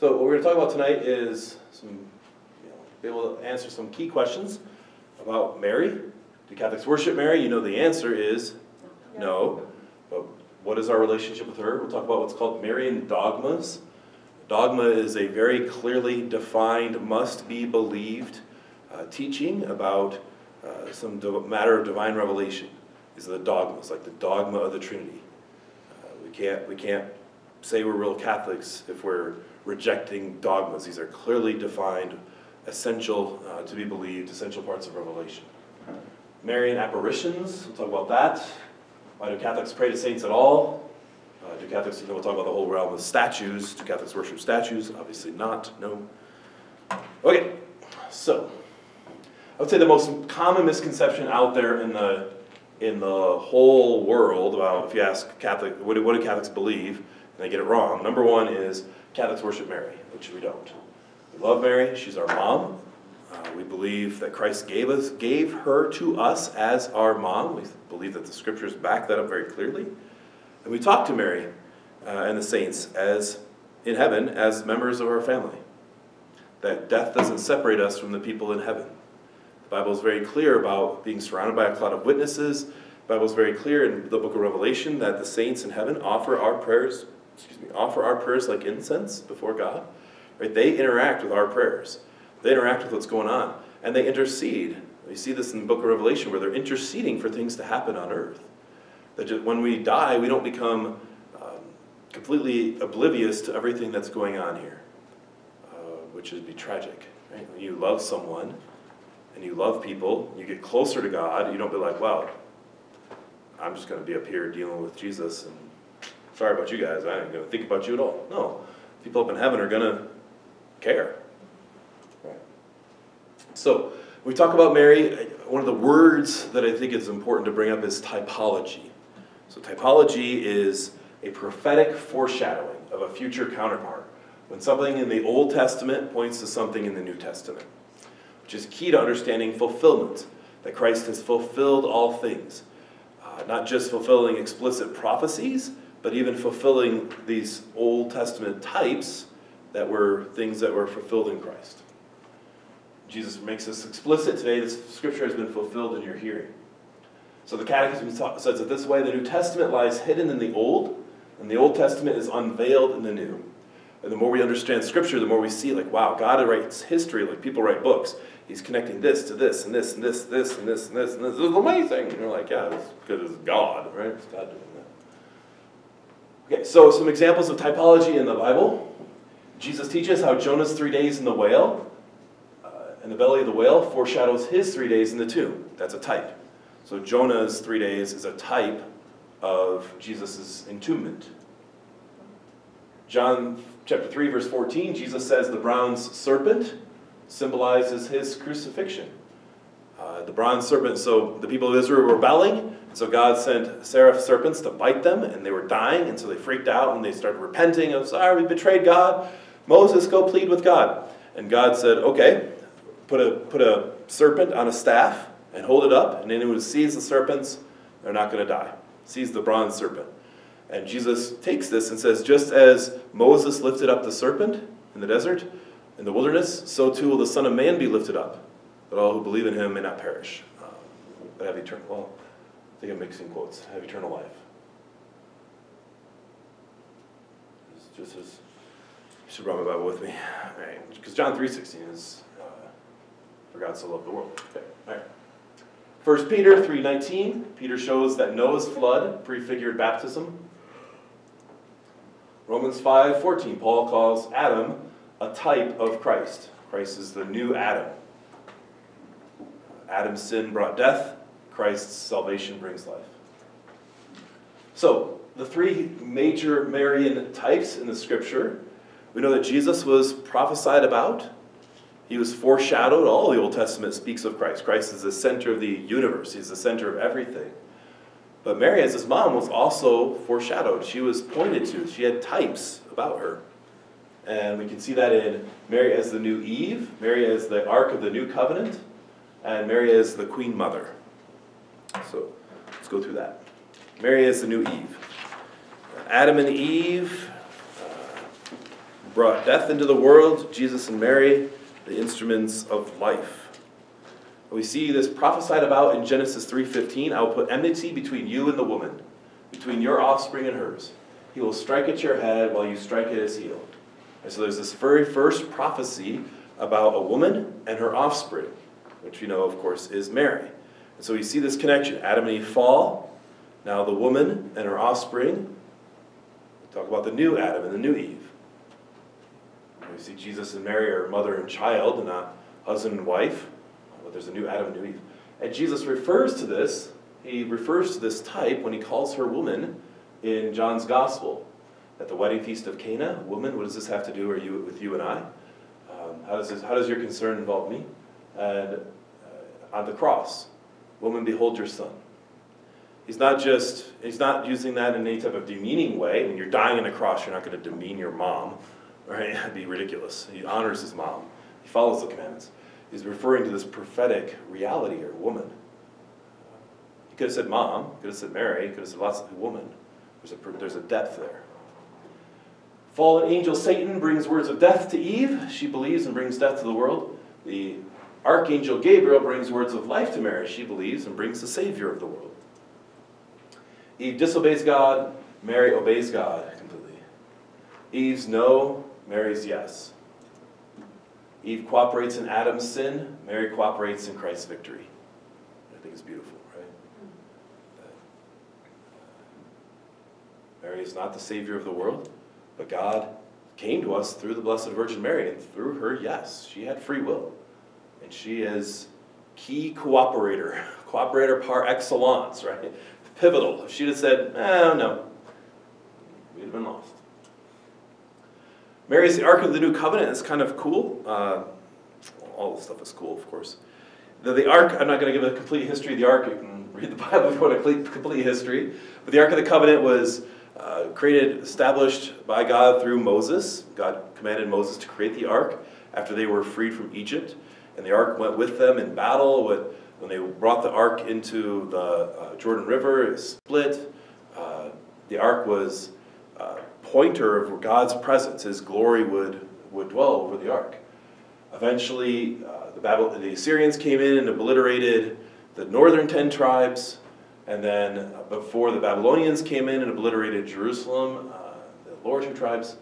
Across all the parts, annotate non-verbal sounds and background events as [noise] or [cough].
So what we're going to talk about tonight is some, you know, be able to answer some key questions about Mary. Do Catholics worship Mary? You know the answer is no. But what is our relationship with her? We'll talk about what's called Marian dogmas. Dogma is a very clearly defined, must be believed uh, teaching about uh, some matter of divine revelation. These are the dogmas, like the dogma of the Trinity. Uh, we can't we can't say we're real Catholics if we're rejecting dogmas. These are clearly defined, essential uh, to be believed, essential parts of Revelation. Marian apparitions, we'll talk about that. Why do Catholics pray to saints at all? Uh, do Catholics, we'll talk about the whole realm of statues. Do Catholics worship statues? Obviously not, no. Okay, so I would say the most common misconception out there in the in the whole world about if you ask Catholic, what do, what do Catholics believe, and they get it wrong. Number one is Catholics worship Mary, which we don't. We love Mary, she's our mom. Uh, we believe that Christ gave us gave her to us as our mom. We believe that the scriptures back that up very clearly. And we talk to Mary uh, and the saints as in heaven as members of our family. That death doesn't separate us from the people in heaven. The Bible is very clear about being surrounded by a cloud of witnesses. The Bible is very clear in the book of Revelation that the saints in heaven offer our prayers, excuse me, offer our prayers like incense before God. Right? They interact with our prayers. They interact with what's going on. And they intercede. We see this in the book of Revelation where they're interceding for things to happen on earth. That just, when we die, we don't become um, completely oblivious to everything that's going on here, uh, which would be tragic. Right? When you love someone, and you love people, you get closer to God, you don't be like, wow, I'm just going to be up here dealing with Jesus and sorry about you guys, I ain't going to think about you at all. No, people up in heaven are going to care. Right. So, we talk about Mary, one of the words that I think is important to bring up is typology. So, typology is a prophetic foreshadowing of a future counterpart. When something in the Old Testament points to something in the New Testament which is key to understanding fulfillment, that Christ has fulfilled all things. Uh, not just fulfilling explicit prophecies, but even fulfilling these Old Testament types that were things that were fulfilled in Christ. Jesus makes this explicit today. This scripture has been fulfilled in your hearing. So the Catechism says it this way the New Testament lies hidden in the Old, and the Old Testament is unveiled in the New. And the more we understand Scripture, the more we see, like, wow, God writes history like people write books he's connecting this to this and this and this, this and this and this and this. This is amazing. And you're like, yeah, it's because it's God, right? It's God doing that. Okay, so some examples of typology in the Bible. Jesus teaches how Jonah's three days in the whale, uh, in the belly of the whale, foreshadows his three days in the tomb. That's a type. So Jonah's three days is a type of Jesus' entombment. John chapter 3, verse 14, Jesus says the bronze serpent symbolizes his crucifixion. Uh, the bronze serpent, so the people of Israel were rebelling, so God sent seraph serpents to bite them, and they were dying, and so they freaked out and they started repenting of, sorry, we betrayed God. Moses, go plead with God. And God said, okay, put a, put a serpent on a staff and hold it up, and anyone who sees the serpents, they're not going to die. Sees the bronze serpent. And Jesus takes this and says, just as Moses lifted up the serpent in the desert, in the wilderness, so too will the Son of Man be lifted up, that all who believe in him may not perish, um, but have eternal, well, I think I'm mixing quotes, have eternal life. It's just as, you should bring my Bible with me, because John 3.16 is, uh, for God so loved the world. Okay, all right. 1 Peter 3.19, Peter shows that Noah's flood prefigured baptism. Romans 5.14, Paul calls Adam a type of Christ. Christ is the new Adam. Adam's sin brought death, Christ's salvation brings life. So, the three major Marian types in the scripture we know that Jesus was prophesied about. He was foreshadowed. All the Old Testament speaks of Christ. Christ is the center of the universe, He's the center of everything. But Mary, as his mom, was also foreshadowed. She was pointed to, she had types about her. And we can see that in Mary as the new Eve, Mary as the Ark of the New Covenant, and Mary is the Queen Mother. So let's go through that. Mary is the new Eve. Adam and Eve uh, brought death into the world, Jesus and Mary, the instruments of life. We see this prophesied about in Genesis 3:15, I will put enmity between you and the woman, between your offspring and hers. He will strike at your head while you strike at his heel. And so there's this very first prophecy about a woman and her offspring, which we know, of course, is Mary. And so we see this connection. Adam and Eve fall. Now the woman and her offspring. We talk about the new Adam and the new Eve. We see Jesus and Mary are mother and child, and not husband and wife. But there's a new Adam and new Eve. And Jesus refers to this. He refers to this type when he calls her woman in John's Gospel. At the wedding feast of Cana, woman, what does this have to do you, with you and I? Um, how, does this, how does your concern involve me? And uh, on the cross, woman, behold your son. He's not just, he's not using that in any type of demeaning way. When you're dying on a cross, you're not going to demean your mom, right? [laughs] That'd be ridiculous. He honors his mom. He follows the commandments. He's referring to this prophetic reality or woman. He could have said mom, he could have said Mary, could have said lots of woman. There's a, there's a depth there. Fallen angel Satan brings words of death to Eve. She believes and brings death to the world. The archangel Gabriel brings words of life to Mary. She believes and brings the Savior of the world. Eve disobeys God, Mary obeys God completely. Eve's no, Mary's yes. Eve cooperates in Adam's sin, Mary cooperates in Christ's victory. I think it's beautiful, right? Uh, Mary is not the Savior of the world, but God came to us through the Blessed Virgin Mary, and through her, yes, she had free will. And she is key cooperator, [laughs] cooperator par excellence, right? pivotal. If she'd have said, oh, no, we'd have been lost. Mary's the Ark of the New Covenant. It's kind of cool. Uh, all the stuff is cool, of course. The, the Ark, I'm not going to give a complete history of the Ark. You can read the [laughs] Bible if you want a complete, complete history. But the Ark of the Covenant was uh, created, established by God through Moses. God commanded Moses to create the Ark after they were freed from Egypt. And the Ark went with them in battle when they brought the ark into the uh, Jordan River, it split. Uh, the ark was a pointer of God's presence. His glory would, would dwell over the ark. Eventually, uh, the, Babylon, the Assyrians came in and obliterated the northern ten tribes. And then, uh, before the Babylonians came in and obliterated Jerusalem, uh, the lower two tribes,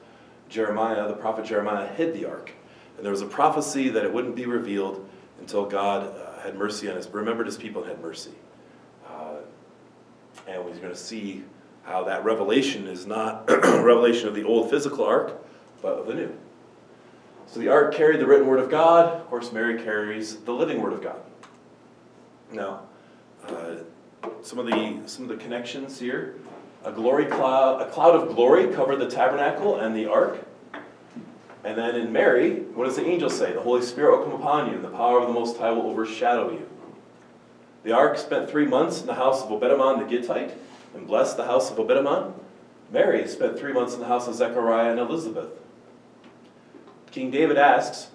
Jeremiah, the prophet Jeremiah, hid the ark. And there was a prophecy that it wouldn't be revealed until God uh, had mercy on us, remembered his people and had mercy. Uh, and we're going to see how that revelation is not [clears throat] revelation of the old physical ark, but of the new. So the ark carried the written word of God. Of course, Mary carries the living word of God. Now, uh, some of the some of the connections here. A glory cloud, a cloud of glory covered the tabernacle and the ark. And then in Mary, what does the angel say? The Holy Spirit will come upon you, and the power of the Most High will overshadow you. The ark spent three months in the house of Obed-edom the Gittite and blessed the house of Obed-edom. Mary spent three months in the house of Zechariah and Elizabeth. King David asks,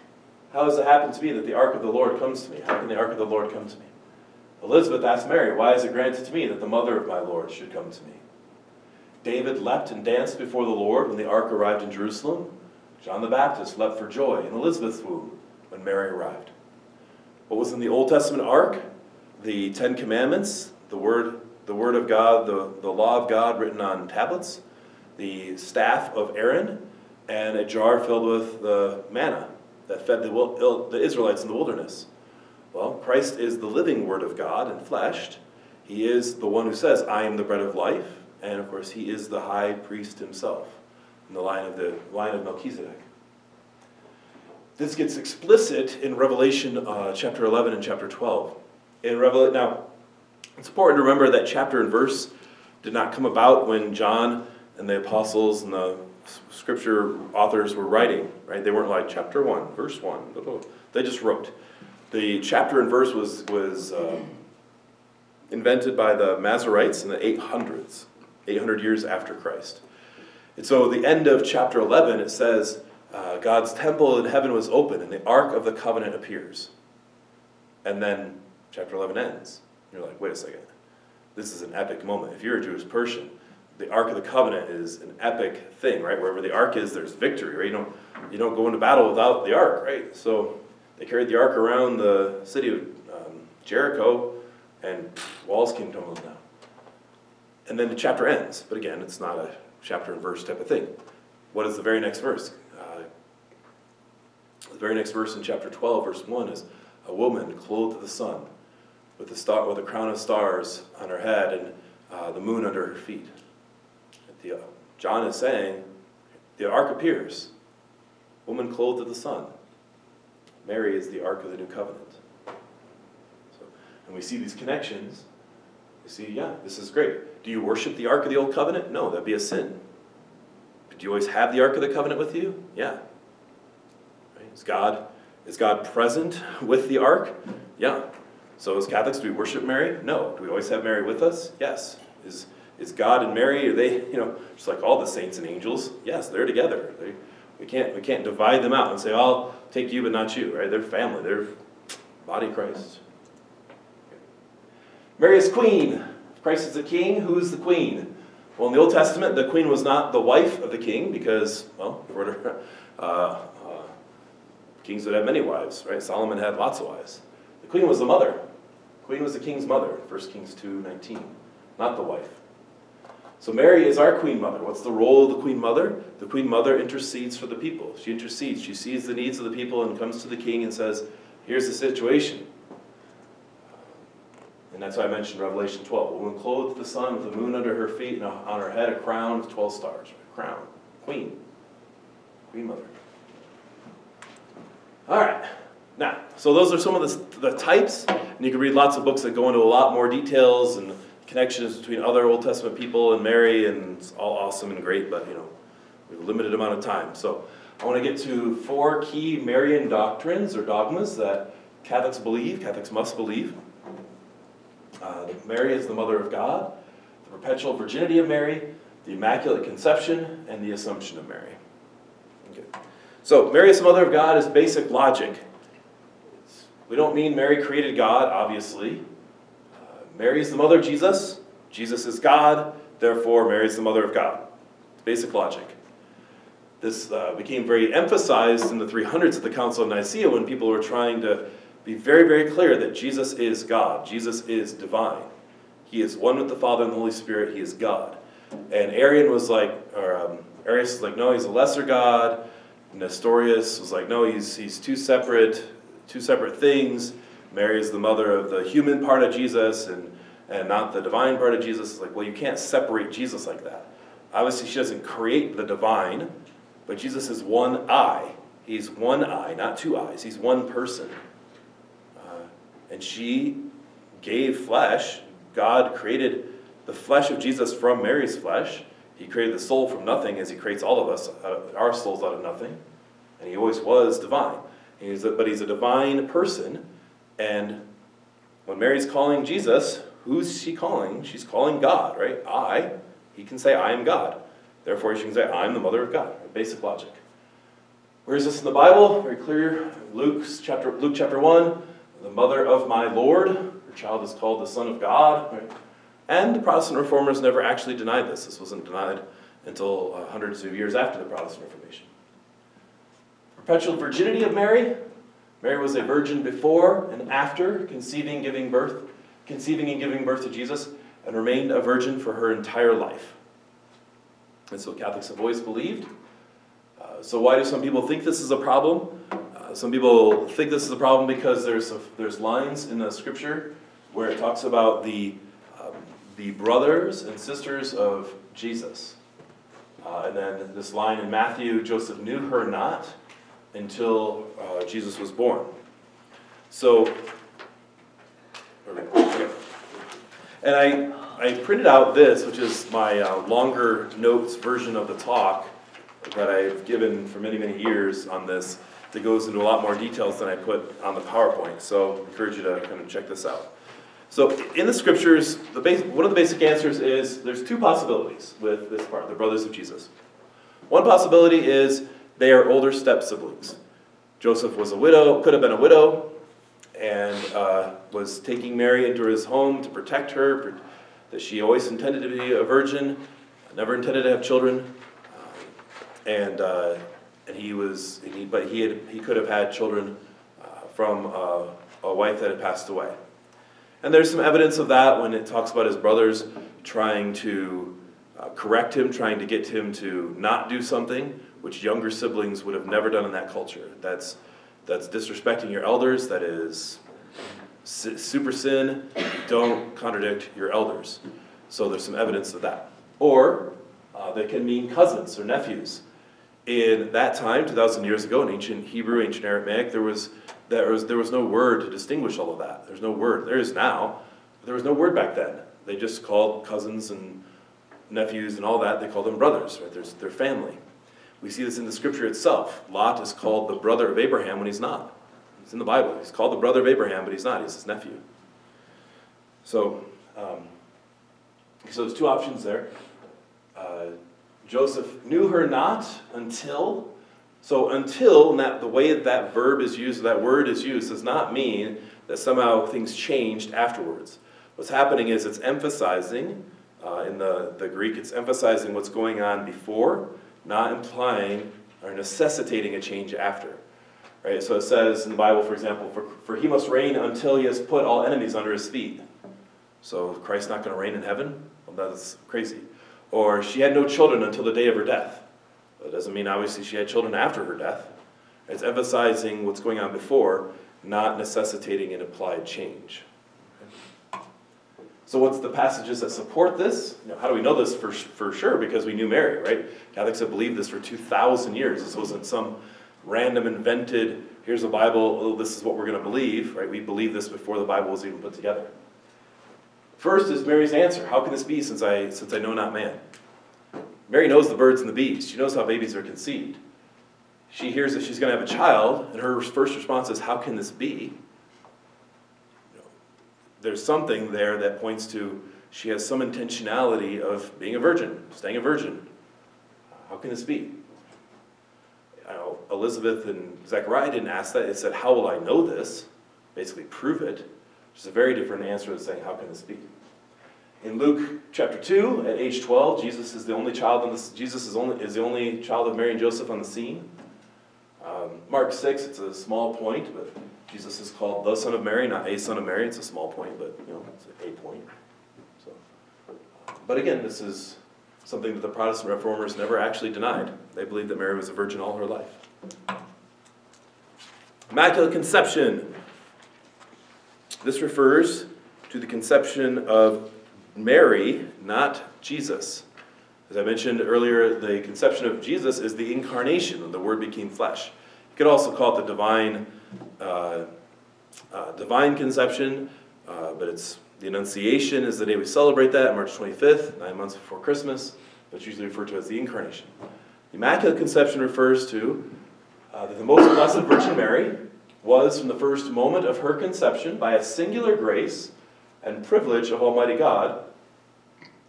How does it happen to me that the ark of the Lord comes to me? How can the ark of the Lord come to me? Elizabeth asked Mary, Why is it granted to me that the mother of my Lord should come to me? David leapt and danced before the Lord when the ark arrived in Jerusalem. John the Baptist leapt for joy in Elizabeth's womb when Mary arrived. What was in the Old Testament ark? The Ten Commandments, the Word, the Word of God, the, the law of God written on tablets, the staff of Aaron, and a jar filled with the manna that fed the, the Israelites in the wilderness. Well, Christ is the living Word of God and fleshed. He is the one who says, I am the bread of life. And of course, he is the high priest himself in the line of the line of Melchizedek. This gets explicit in Revelation uh, chapter 11 and chapter 12. In Revelation, now, it's important to remember that chapter and verse did not come about when John and the apostles and the scripture authors were writing, right? They weren't like chapter 1, verse 1. They just wrote. The chapter and verse was, was uh, invented by the Masoretes in the 800s, 800 years after Christ. And so, the end of chapter 11, it says, uh, God's temple in heaven was open, and the Ark of the Covenant appears. And then chapter 11 ends. You're like, wait a second. This is an epic moment. If you're a Jewish person, the Ark of the Covenant is an epic thing, right? Wherever the Ark is, there's victory, right? You don't, you don't go into battle without the Ark, right? So they carried the Ark around the city of um, Jericho, and pff, walls came tumbling down. And then the chapter ends, but again, it's not a chapter and verse type of thing. What is the very next verse? Uh, the very next verse in chapter 12, verse 1 is a woman clothed with the sun, with a, star, with a crown of stars on her head and uh, the moon under her feet. The, uh, John is saying, the ark appears, woman clothed with the sun. Mary is the ark of the new covenant. So, and we see these connections. We see, yeah, this is great. Do you worship the ark of the old covenant? No, that'd be a sin. But do you always have the ark of the covenant with you? Yeah. Right? Is God is God present with the ark? Yeah. So as Catholics, do we worship Mary? No. Do we always have Mary with us? Yes. Is is God and Mary, are they, you know, just like all the saints and angels? Yes, they're together. They, we, can't, we can't divide them out and say, I'll take you but not you, right? They're family, they're body Christ. Mary is queen. Christ is the king. Who's the queen? Well, in the Old Testament, the queen was not the wife of the king because, well, [laughs] uh, uh, kings would have many wives, right? Solomon had lots of wives. The queen was the mother. The queen was the king's mother, 1 Kings 2.19, not the wife. So Mary is our queen mother. What's the role of the queen mother? The queen mother intercedes for the people. She intercedes. She sees the needs of the people and comes to the king and says, here's the situation. And that's why I mentioned Revelation 12. A woman clothed the sun with the moon under her feet and on her head a crown of 12 stars. Crown. Queen. Queen mother. All right. Now, so those are some of the, the types. And you can read lots of books that go into a lot more details and connections between other Old Testament people and Mary, and it's all awesome and great, but you know, we have a limited amount of time. So I want to get to four key Marian doctrines or dogmas that Catholics believe, Catholics must believe. Uh, Mary is the mother of God, the perpetual virginity of Mary, the Immaculate Conception, and the Assumption of Mary. Okay. So, Mary is the mother of God is basic logic. We don't mean Mary created God, obviously. Mary is the mother of Jesus. Jesus is God. Therefore, Mary is the mother of God. Basic logic. This uh, became very emphasized in the 300s at the Council of Nicaea when people were trying to be very, very clear that Jesus is God. Jesus is divine. He is one with the Father and the Holy Spirit. He is God. And Arian was like, or um, Arius was like, no, he's a lesser God. Nestorius was like, no, he's, he's two separate, two separate things. Mary is the mother of the human part of Jesus and, and not the divine part of Jesus. It's like, well, you can't separate Jesus like that. Obviously, she doesn't create the divine, but Jesus is one eye. He's one eye, not two eyes. He's one person. And she gave flesh. God created the flesh of Jesus from Mary's flesh. He created the soul from nothing as he creates all of us, uh, our souls out of nothing. And he always was divine. He's a, but he's a divine person and when Mary's calling Jesus, who's she calling? She's calling God, right? I. He can say, I am God. Therefore, she can say, I'm the mother of God. Basic logic. Where is this in the Bible? Very clear. Luke's chapter, Luke chapter 1, the mother of my Lord. Her child is called the Son of God. Right? And the Protestant reformers never actually denied this. This wasn't denied until uh, hundreds of years after the Protestant Reformation. Perpetual virginity of Mary, Mary was a virgin before and after conceiving, giving birth, conceiving and giving birth to Jesus, and remained a virgin for her entire life. And so Catholics have always believed. Uh, so why do some people think this is a problem? Some people think this is a problem because there's a, there's lines in the scripture where it talks about the um, the brothers and sisters of Jesus. Uh, and then this line in Matthew, Joseph knew her not until uh, Jesus was born. So, and I, I printed out this, which is my uh, longer notes version of the talk that I've given for many, many years on this that goes into a lot more details than I put on the PowerPoint. So I encourage you to kind of check this out. So in the scriptures, the one of the basic answers is there's two possibilities with this part, the brothers of Jesus. One possibility is they are older step siblings. Joseph was a widow, could have been a widow, and uh, was taking Mary into his home to protect her, that she always intended to be a virgin. never intended to have children, and uh, and he was, he, but he had he could have had children uh, from uh, a wife that had passed away. And there's some evidence of that when it talks about his brothers trying to uh, correct him, trying to get him to not do something which younger siblings would have never done in that culture. That's that's disrespecting your elders. That is super sin. Don't contradict your elders. So there's some evidence of that. Or uh, they can mean cousins or nephews. In that time, 2,000 years ago, in ancient Hebrew, ancient Aramaic, there was, there, was, there was no word to distinguish all of that. There's no word. There is now, there was no word back then. They just called cousins and nephews and all that, they called them brothers, right? There's their family. We see this in the scripture itself. Lot is called the brother of Abraham when he's not. It's in the Bible. He's called the brother of Abraham, but he's not. He's his nephew. So, um, so there's two options there. Uh, Joseph knew her not until. So until, that the way that, verb is used, that word is used, does not mean that somehow things changed afterwards. What's happening is it's emphasizing, uh, in the, the Greek, it's emphasizing what's going on before, not implying or necessitating a change after. Right? So it says in the Bible, for example, for, for he must reign until he has put all enemies under his feet. So Christ's not going to reign in heaven? Well, that's crazy. Or she had no children until the day of her death. That doesn't mean obviously she had children after her death. It's emphasizing what's going on before, not necessitating an implied change. So what's the passages that support this? You know, how do we know this for, for sure? Because we knew Mary, right? Catholics have believed this for 2,000 years. This wasn't some random invented, here's a Bible, oh, this is what we're going to believe, right? We believe this before the Bible was even put together. First is Mary's answer. How can this be since I, since I know not man? Mary knows the birds and the bees. She knows how babies are conceived. She hears that she's going to have a child, and her first response is, How can this be? There's something there that points to she has some intentionality of being a virgin, staying a virgin. How can this be? Elizabeth and Zechariah didn't ask that. It said, How will I know this? Basically, prove it. Which is a very different answer than saying, How can this be? In Luke chapter 2, at age 12, Jesus is the only child on this, Jesus is, only, is the only child of Mary and Joseph on the scene. Um, Mark 6, it's a small point, but Jesus is called the Son of Mary, not a Son of Mary. It's a small point, but you know, it's a point. So, but again, this is something that the Protestant reformers never actually denied. They believed that Mary was a virgin all her life. Immaculate Conception. This refers to the conception of Mary, not Jesus. As I mentioned earlier, the conception of Jesus is the incarnation, the Word became flesh. You could also call it the divine, uh, uh, divine conception, uh, but it's the Annunciation is the day we celebrate that, March 25th, nine months before Christmas, but usually referred to as the incarnation. The Immaculate Conception refers to uh, the most blessed Virgin Mary was from the first moment of her conception by a singular grace and privilege of Almighty God,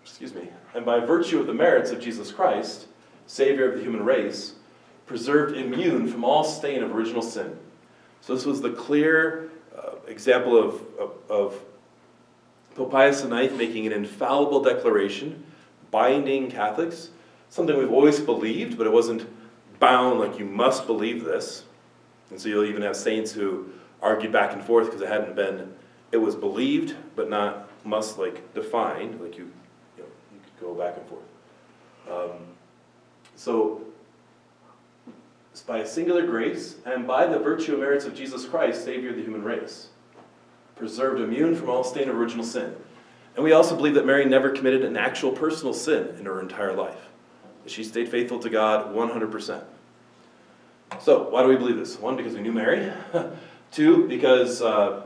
excuse me, and by virtue of the merits of Jesus Christ, Savior of the human race, preserved immune from all stain of original sin. So this was the clear uh, example of, of, of Pope Pius IX making an infallible declaration, binding Catholics, something we've always believed, but it wasn't bound like you must believe this. And so you'll even have saints who argued back and forth because it hadn't been, it was believed, but not must like defined, like you, you, know, you could go back and forth. Um, so, it's by a singular grace and by the virtue and merits of Jesus Christ, Savior of the human race, preserved immune from all stain of original sin. And we also believe that Mary never committed an actual personal sin in her entire life. She stayed faithful to God 100%. So, why do we believe this? One, because we knew Mary. [laughs] Two, because uh,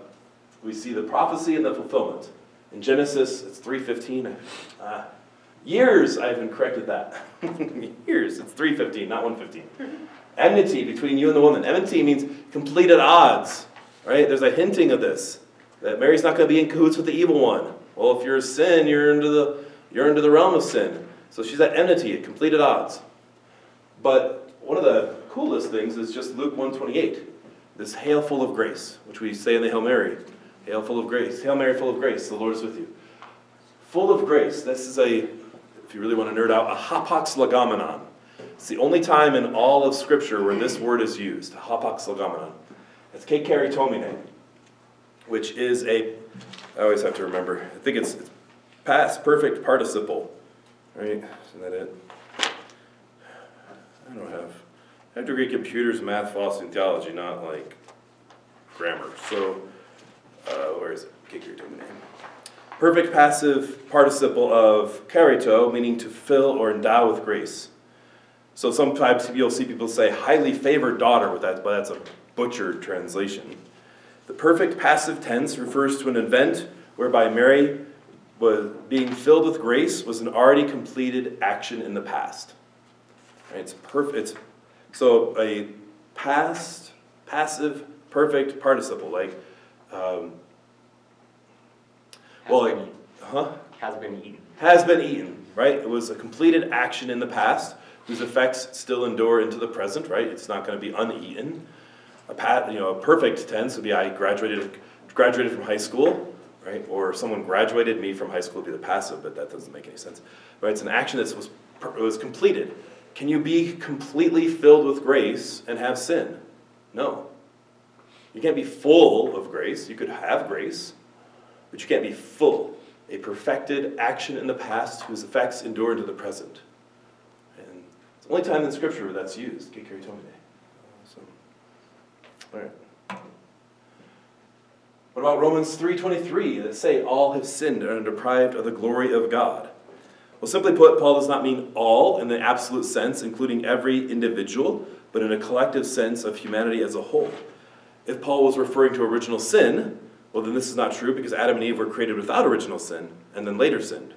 we see the prophecy and the fulfillment. In Genesis, it's 3.15. Uh, years I haven't corrected that. [laughs] years, it's 3.15, not 1.15. Enmity between you and the woman. Enmity means completed odds, right? There's a hinting of this, that Mary's not going to be in cahoots with the evil one. Well, if you're a sin, you're into the, you're into the realm of sin. So she's at enmity, at completed odds. But one of the coolest things is just Luke 128. This hail full of grace, which we say in the Hail Mary. Hail full of grace. Hail Mary full of grace, the Lord is with you. Full of grace. This is a if you really want to nerd out, a hapax legomenon. It's the only time in all of Scripture where this word is used, hapax legomenon. It's kecharitomene, which is a, I always have to remember, I think it's, it's past perfect participle, right? Isn't that it? I don't have, I have degree computers, math, philosophy, and theology, not like grammar. So, uh, where is it? Kecharitomene. Perfect passive participle of carito, meaning to fill or endow with grace. So sometimes you'll see people say highly favored daughter with that, but that's a butchered translation. The perfect passive tense refers to an event whereby Mary was being filled with grace was an already completed action in the past. Right? It's perfect. It's so a past passive perfect participle like. Um, well, like, huh? Has been eaten. Has been eaten, right? It was a completed action in the past whose effects still endure into the present, right? It's not going to be uneaten. A pat, you know, a perfect tense would be I graduated graduated from high school, right? Or someone graduated me from high school would be the passive, but that doesn't make any sense. Right? It's an action that was was completed. Can you be completely filled with grace and have sin? No. You can't be full of grace. You could have grace, but you can't be full. A perfected action in the past whose effects endure into the present. And it's the only time in Scripture where that's used, kecharitomene. So, all right. What about Romans 3.23 that say all have sinned and are deprived of the glory of God? Well, simply put, Paul does not mean all in the absolute sense, including every individual, but in a collective sense of humanity as a whole. If Paul was referring to original sin, well, then this is not true because Adam and Eve were created without original sin and then later sinned.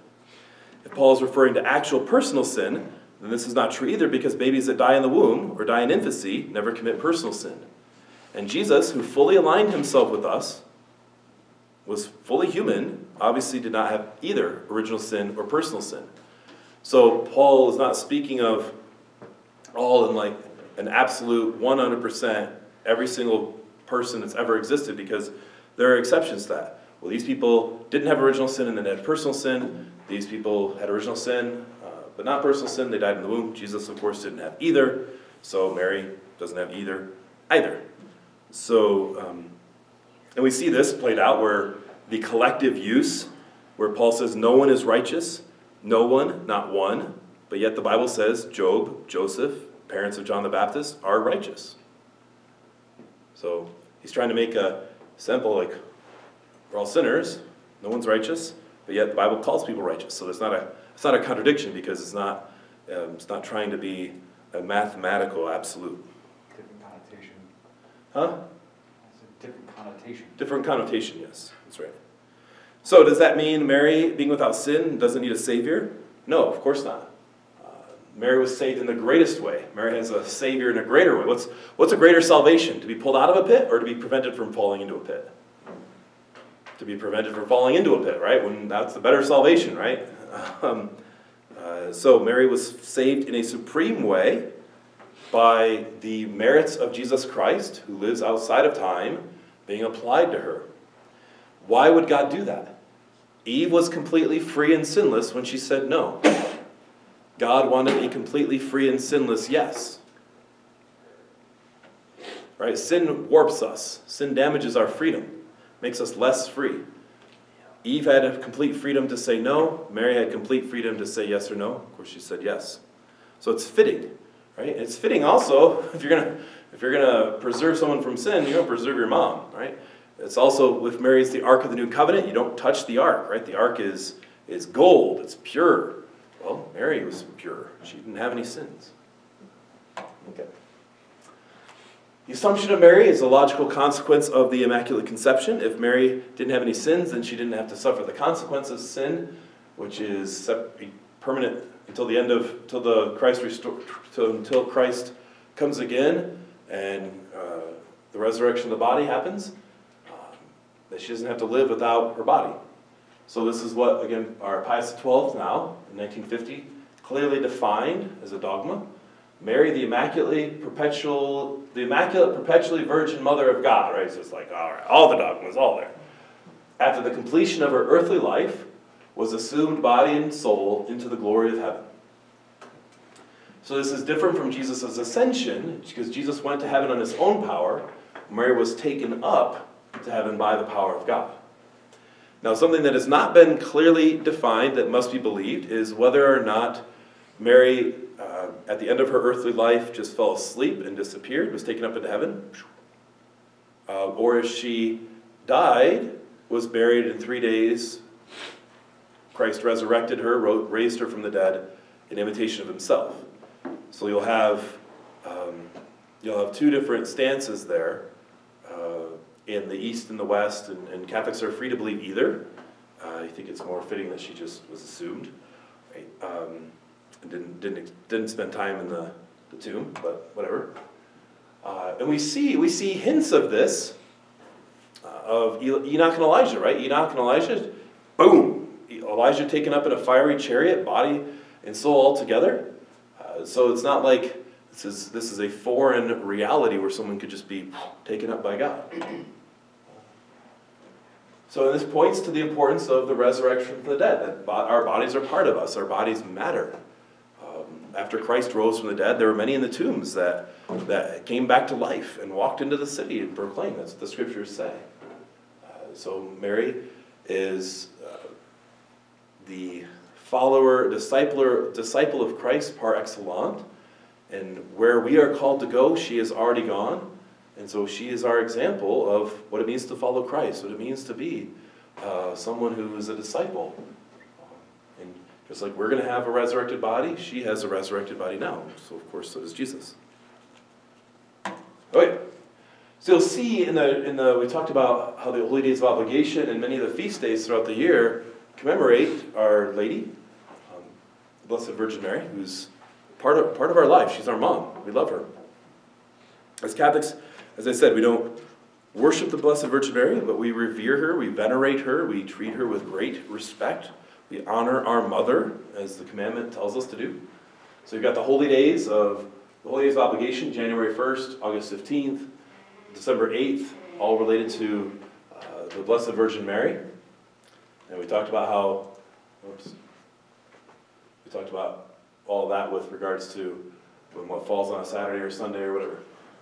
If Paul is referring to actual personal sin, then this is not true either because babies that die in the womb or die in infancy never commit personal sin. And Jesus, who fully aligned himself with us, was fully human, obviously did not have either original sin or personal sin. So Paul is not speaking of all in like an absolute 100% every single person that's ever existed because there are exceptions to that. Well, these people didn't have original sin and then had personal sin. These people had original sin, uh, but not personal sin. They died in the womb. Jesus, of course, didn't have either. So Mary doesn't have either, either. So, um, and we see this played out where the collective use, where Paul says, No one is righteous, no one, not one, but yet the Bible says Job, Joseph, parents of John the Baptist, are righteous. So he's trying to make a simple, like, we're all sinners, no one's righteous, but yet the Bible calls people righteous. So it's not a, it's not a contradiction because it's not, um, it's not trying to be a mathematical absolute. Different connotation. Huh? Connotation. Different connotation, yes, that's right. So does that mean Mary, being without sin, doesn't need a savior? No, of course not. Uh, Mary was saved in the greatest way. Mary has a savior in a greater way. What's, what's a greater salvation? To be pulled out of a pit or to be prevented from falling into a pit? To be prevented from falling into a pit, right? When that's the better salvation, right? [laughs] Um, uh, so Mary was saved in a supreme way by the merits of Jesus Christ, who lives outside of time, being applied to her. Why would God do that? Eve was completely free and sinless when she said no. God wanted a completely free and sinless yes. Right? Sin warps us. Sin damages our freedom, makes us less free. Eve had a complete freedom to say no. Mary had complete freedom to say yes or no. Of course, she said yes. So it's fitting, right? It's fitting also [laughs] if you're gonna if you're gonna preserve someone from sin, you're gonna preserve your mom, right? It's also with Mary, it's the Ark of the New Covenant. You don't touch the Ark, right? The Ark is is gold. It's pure. Well, Mary was pure. She didn't have any sins. Okay. The assumption of Mary is a logical consequence of the Immaculate Conception. If Mary didn't have any sins, then she didn't have to suffer the consequence of sin, which is permanent until the end of until the Christ restore, until Christ comes again and uh, the resurrection of the body happens. Um, that she doesn't have to live without her body. So this is what again our Pius XII now in 1950 clearly defined as a dogma. Mary, the immaculately perpetual, the immaculate perpetually virgin mother of God, right? So it's like, all right, all the dogmas, all there. After the completion of her earthly life, was assumed body and soul into the glory of heaven. So this is different from Jesus' ascension, because Jesus went to heaven on his own power. Mary was taken up to heaven by the power of God. Now, something that has not been clearly defined that must be believed is whether or not Mary, uh, at the end of her earthly life, just fell asleep and disappeared, was taken up into heaven, uh, or if she died, was buried in three days. Christ resurrected her, raised her from the dead in imitation of himself. So you'll have um, you'll have two different stances there uh, in the East and the West, and, and Catholics are free to believe either. Uh, I think it's more fitting that she just was assumed, right? Um, didn't didn't didn't spend time in the, the tomb, but whatever. Uh, and we see we see hints of this uh, of Enoch and Elijah, right? Enoch and Elijah, boom, Elijah taken up in a fiery chariot, body and soul all together. So it's not like this is, this is a foreign reality where someone could just be taken up by God. So this points to the importance of the resurrection of the dead, that our bodies are part of us, our bodies matter. Um, after Christ rose from the dead, there were many in the tombs that, that came back to life and walked into the city and proclaimed. That's what the scriptures say. Uh, so Mary is uh, the follower, discipler, disciple of Christ par excellence. And where we are called to go, she has already gone. And so she is our example of what it means to follow Christ, what it means to be uh, someone who is a disciple. And just like we're going to have a resurrected body, she has a resurrected body now. So, of course, so does Jesus. Okay. So you'll see in the, in the, we talked about how the holy days of obligation and many of the feast days throughout the year commemorate Our Lady, um, the Blessed Virgin Mary, who's part of, part of our life. She's our mom. We love her. As Catholics, as I said, we don't worship the Blessed Virgin Mary, but we revere her, we venerate her, we treat her with great respect. We honor our mother, as the commandment tells us to do. So you've got the holy days of the holy days of obligation, January 1st, August 15th, December 8th, all related to uh, the Blessed Virgin Mary. And we talked about how, oops, we talked about all that with regards to when what falls on a Saturday or Sunday or whatever.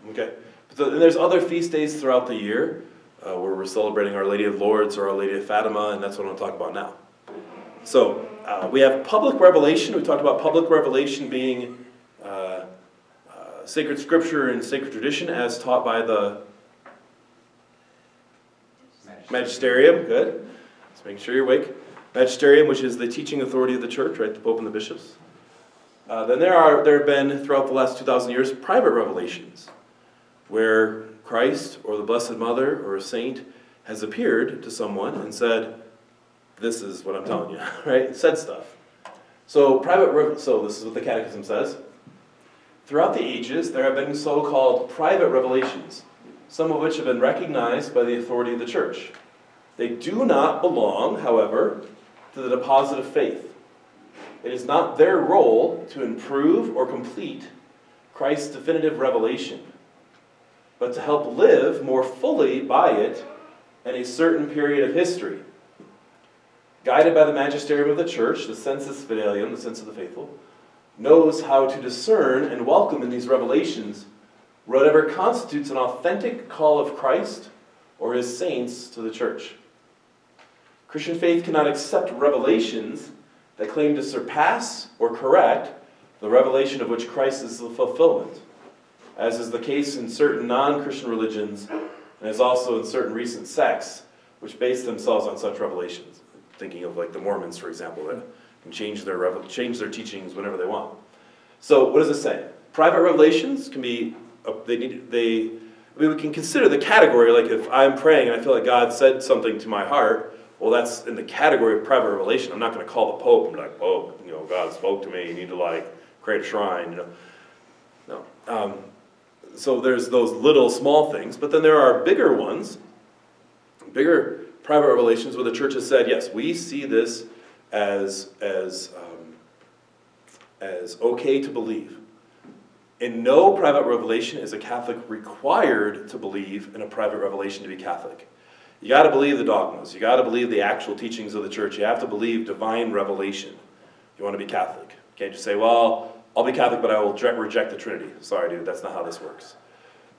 Okay? So, and there's other feast days throughout the year uh, where we're celebrating Our Lady of Lourdes or Our Lady of Fatima, and that's what I'm talking about now. So uh, we have public revelation. We talked about public revelation being uh, uh sacred scripture and sacred tradition as taught by the magisterium. Good. Let's make sure you're awake. Magisterium, which is the teaching authority of the church, right? The Pope and the bishops. Uh, then there are there have been throughout the last 2,000 years private revelations, where Christ or the Blessed Mother or a saint has appeared to someone and said, "This is what I'm telling you," [laughs] right? Said stuff. So private. So this is what the Catechism says. Throughout the ages, there have been so-called private revelations, some of which have been recognized by the authority of the Church. They do not belong, however, to the deposit of faith. It is not their role to improve or complete Christ's definitive revelation, but to help live more fully by it in a certain period of history. Guided by the magisterium of the church, the sensus fidelium, the sense of the faithful, knows how to discern and welcome in these revelations whatever constitutes an authentic call of Christ or his saints to the church. Christian faith cannot accept revelations that claim to surpass or correct the revelation of which Christ is the fulfillment, as is the case in certain non Christian religions and is also in certain recent sects which base themselves on such revelations. Thinking of like the Mormons, for example, that can change their, change their teachings whenever they want. So, what does it say? Private revelations can be, they need, they, I mean, we can consider the category, like if I'm praying and I feel like God said something to my heart, well, that's in the category of private revelation. I'm not going to call the Pope and be like, Pope, you know, God spoke to me. You need to like create a shrine. You know, no. Um, so there's those little small things, but then there are bigger ones, bigger private revelations where the church has said, yes, we see this as as um, as okay to believe. In no private revelation is a Catholic required to believe in a private revelation to be Catholic. You got to believe the dogmas. You got to believe the actual teachings of the church. You have to believe divine revelation. You want to be Catholic. You can't just say, well, I'll be Catholic, but I will reject the Trinity. Sorry, dude, that's not how this works.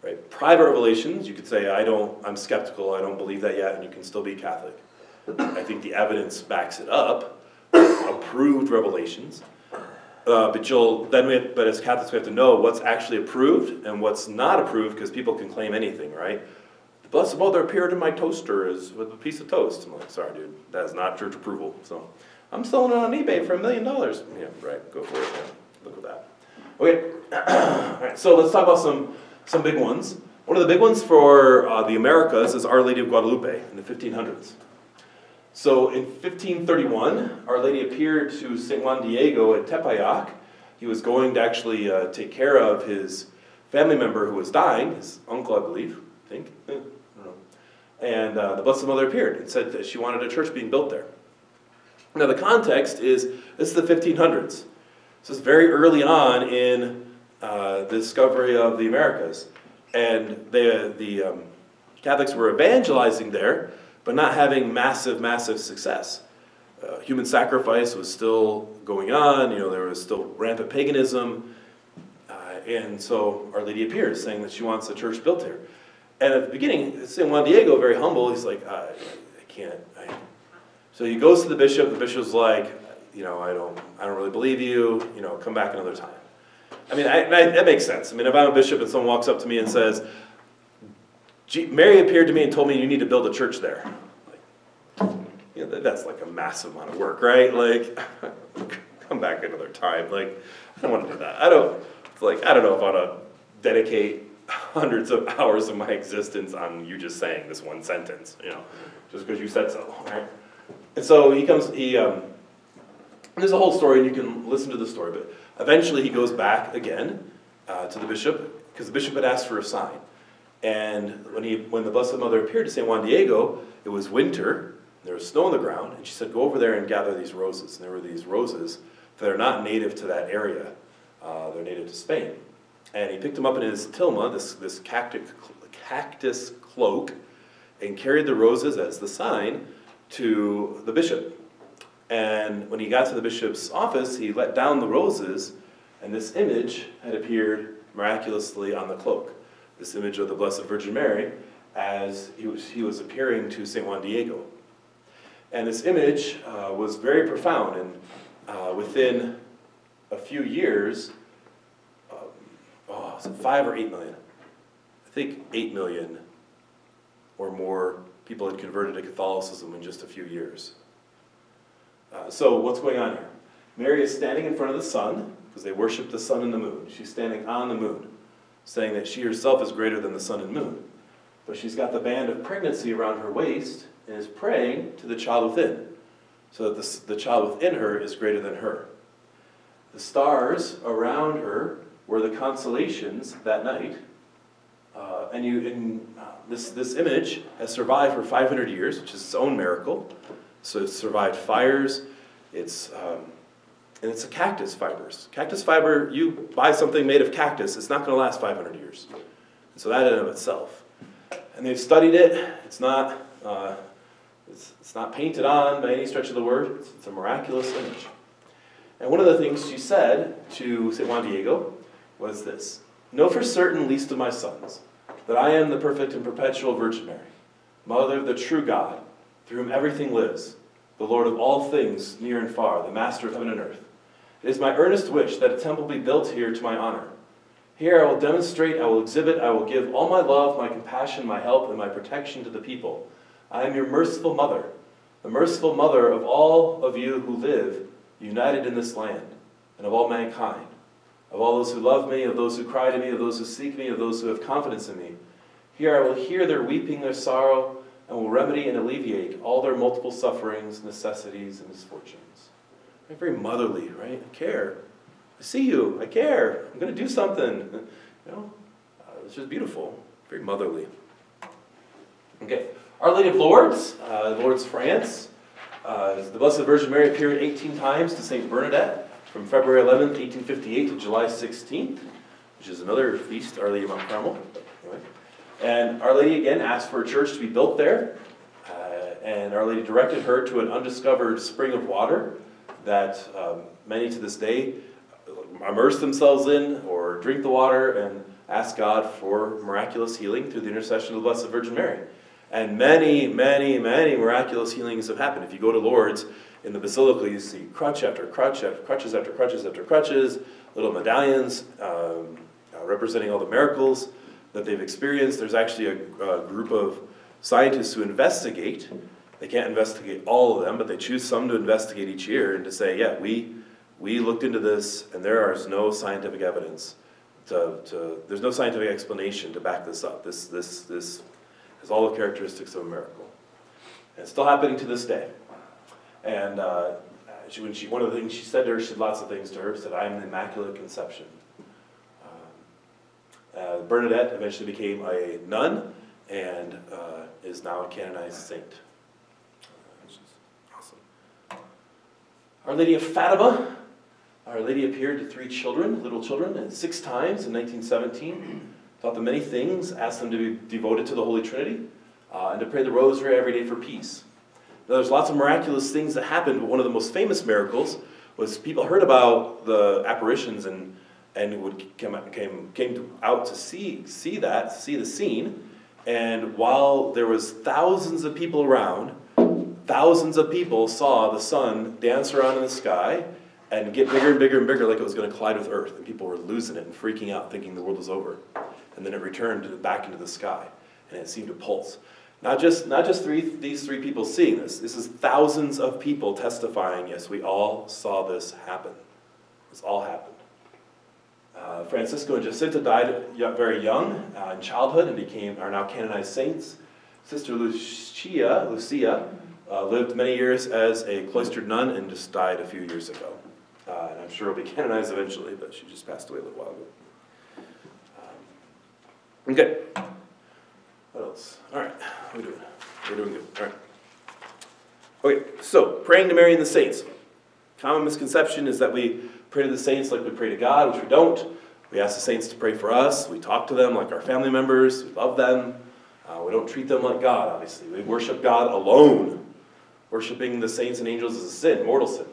Right? Private revelations, you could say, I don't, I'm skeptical, I don't believe that yet, and you can still be Catholic. I think the evidence backs it up. Approved revelations. Uh, but you'll then we have, but as Catholics we have to know what's actually approved and what's not approved because people can claim anything, right? The Blessed Mother appeared in my toaster as with a piece of toast. I'm like, sorry, dude, that is not church approval. So I'm selling it on eBay for a million dollars. Yeah, right, go for it. Look at that. Okay, [clears throat] all right. So let's talk about some some big ones. One of the big ones for uh, the Americas is Our Lady of Guadalupe in the 1500s. So in 1531, Our Lady appeared to St. Juan Diego at Tepeyac. He was going to actually uh, take care of his family member who was dying, his uncle, I believe, I think. Eh, I don't know. And uh, the Blessed Mother appeared and said that she wanted a church being built there. Now, the context is this is the 1500s. So it's very early on in uh, the discovery of the Americas. And they, the um, Catholics were evangelizing there but not having massive, massive success. Uh, human sacrifice was still going on, you know, there was still rampant paganism. Uh, and so Our Lady appears saying that she wants a church built here. And at the beginning, St. Juan Diego, very humble, he's like, I, I can't. I. So he goes to the bishop, the bishop's like, you know, I don't, I don't really believe you, you know, come back another time. I mean, I, I, that makes sense. I mean, if I'm a bishop and someone walks up to me and says, Mary appeared to me and told me you need to build a church there. Like, you know, that's like a massive amount of work, right? Like, [laughs] come back another time. Like, I don't want to do that. I don't, it's like, I don't know if I want to dedicate hundreds of [laughs] hours of my existence on you just saying this one sentence, you know, just because you said so, right? And so he comes, he, um, there's a whole story, and you can listen to the story, but eventually he goes back again uh, to the bishop, because the bishop had asked for a sign. And when, he, when the Blessed Mother appeared to St. Juan Diego, it was winter, there was snow on the ground, and she said, Go over there and gather these roses. And there were these roses that are not native to that area, uh, they're native to Spain. And he picked them up in his tilma, this, this cactus, cactus cloak, and carried the roses as the sign to the bishop. And when he got to the bishop's office, he let down the roses, and this image had appeared miraculously on the cloak this image of the Blessed Virgin Mary as he was, he was appearing to St. Juan Diego. And this image uh, was very profound, and uh, within a few years, was it five or eight million? I think eight million or more people had converted to Catholicism in just a few years. Uh, so, what's going on here? Mary is standing in front of the sun because they worship the sun and the moon. She's standing on the moon saying that she herself is greater than the sun and moon. But she's got the band of pregnancy around her waist and is praying to the child within, so that the, the child within her is greater than her. The stars around her were the constellations that night. Uh, and you, in, uh, this, this image has survived for 500 years, which is its own miracle. So it's survived fires, it's um, and it's a cactus fibers. Cactus fiber, you buy something made of cactus, it's not going to last 500 years. And so that in and of itself. And they've studied it. It's not, uh, it's, it's not painted on by any stretch of the word. It's, it's a miraculous image. And one of the things she said to St. Juan Diego was this Know for certain, least of my sons, that I am the perfect and perpetual Virgin Mary, Mother of the true God, through whom everything lives, the Lord of all things, near and far, the Master of heaven and earth. It is my earnest wish that a temple be built here to my honor. Here I will demonstrate, I will exhibit, I will give all my love, my compassion, my help, and my protection to the people. I am your merciful mother, the merciful mother of all of you who live united in this land, and of all mankind, of all those who love me, of those who cry to me, of those who seek me, of those who have confidence in me. Here I will hear their weeping, their sorrow, and will remedy and alleviate all their multiple sufferings, necessities, and misfortunes. Very motherly, right? I care. I see you. I care. I'm going to do something. [laughs] You know, uh, it's just beautiful. Very motherly. Okay. Our Lady of Lourdes, uh, Lourdes, France. Uh, the Blessed Virgin Mary appeared 18 times to St. Bernadette from February 11th, 1858 to July 16th, which is another feast, Our Lady of Mount Carmel. And Our Lady again asked for a church to be built there. and Our Lady directed her to an undiscovered spring of water that um, many to this day immerse themselves in or drink the water and ask God for miraculous healing through the intercession of the Blessed Virgin Mary. And many, many, many miraculous healings have happened. If you go to Lourdes in the Basilica, you see crutch after crutch, after crutches after crutches after crutches, little medallions um, uh, representing all the miracles that they've experienced. There's actually a, a group of scientists who investigate. They can't investigate all of them, but they choose some to investigate each year and to say, yeah, we, we looked into this and there is no scientific evidence to, to, there's no scientific explanation to back this up. This, this, this has all the characteristics of a miracle. And it's still happening to this day. And uh, she, when she, one of the things she said to her, she said lots of things to her, said, I am the Immaculate Conception. Um, uh, Bernadette eventually became a nun and uh, is now a canonized saint. Is awesome. Our Lady of Fatima our Lady appeared to three children, little children, six times in 1917. Taught them many things, asked them to be devoted to the Holy Trinity, uh, and to pray the Rosary every day for peace. Now, there's lots of miraculous things that happened, but one of the most famous miracles was people heard about the apparitions and, and would come, came, came out to see, see that, see the scene. And while there was thousands of people around, thousands of people saw the sun dance around in the sky and get bigger and bigger and bigger like it was going to collide with Earth. And people were losing it and freaking out, thinking the world was over. And then it returned back into the sky, and it seemed to pulse. Not just, not just three, these three people seeing this. This is thousands of people testifying, yes, we all saw this happen. This all happened. Uh, Francisco and Jacinta died very young uh, in childhood and became are now canonized saints. Sister Lucia, Lucia uh, lived many years as a cloistered nun and just died a few years ago. Uh, and I'm sure will be [laughs] canonized eventually, but she just passed away a little while ago. Um, okay. What else? All right. How are we doing? We're doing good. All right. Okay, so praying to Mary and the saints. Common misconception is that we pray to the saints like we pray to God, which we don't. We ask the saints to pray for us. We talk to them like our family members. We love them. Uh, we don't treat them like God, obviously. We worship God alone. Worshiping the saints and angels is a sin, mortal sin.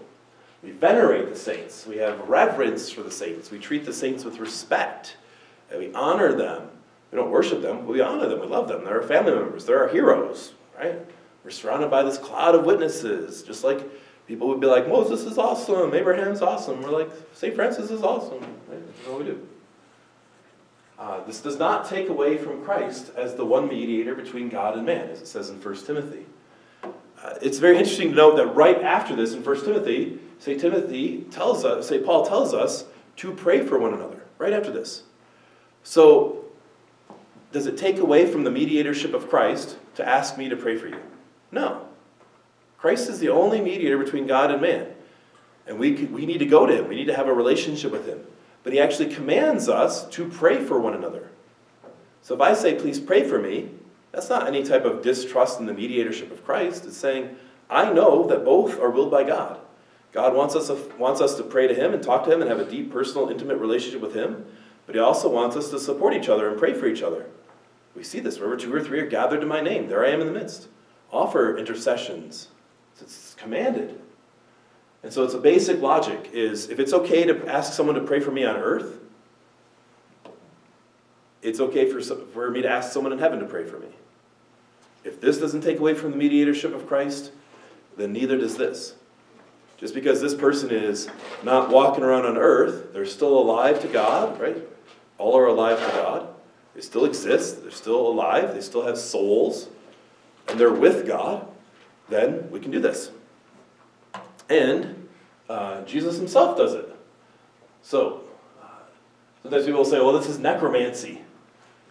We venerate the saints. We have reverence for the saints. We treat the saints with respect. And we honor them. We don't worship them, we honor them. We love them. They're our family members. They're our heroes, right? We're surrounded by this cloud of witnesses. Just like people would be like, Moses is awesome. Abraham's awesome. We're like, St. Francis is awesome. Right? That's what we do. Uh, this does not take away from Christ as the one mediator between God and man, as it says in 1 Timothy. Uh, it's very interesting to note that right after this in 1 Timothy, St. Timothy tells us, St. Paul tells us to pray for one another right after this. So, does it take away from the mediatorship of Christ to ask me to pray for you? No. Christ is the only mediator between God and man. And we, we need to go to him. We need to have a relationship with him. But he actually commands us to pray for one another. So if I say, please pray for me, that's not any type of distrust in the mediatorship of Christ. It's saying, I know that both are willed by God. God wants us, wants us to pray to Him and talk to Him and have a deep, personal, intimate relationship with Him, but He also wants us to support each other and pray for each other. We see this wherever two or three are gathered in my name, there I am in the midst. Offer intercessions. It's commanded. And so it's a basic logic is if it's okay to ask someone to pray for me on earth, it's okay for, for me to ask someone in heaven to pray for me. If this doesn't take away from the mediatorship of Christ, then neither does this. Just because this person is not walking around on earth, they're still alive to God, right? All are alive to God. They still exist, they're still alive, they still have souls, and they're with God, then we can do this. And uh, Jesus himself does it. So, uh, sometimes people say, well, this is necromancy,